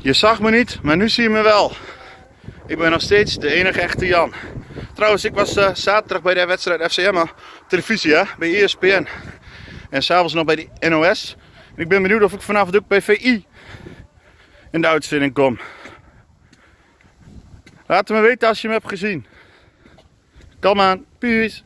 Je zag me niet, maar nu zie je me wel. Ik ben nog steeds de enige echte Jan. Trouwens, ik was uh, zaterdag bij de wedstrijd FCM op eh, televisie, hè, bij ESPN. En s'avonds nog bij de NOS. En ik ben benieuwd of ik vanavond ook bij VI in de uitzending kom. Laat me weten als je me hebt gezien. Kom aan, peace.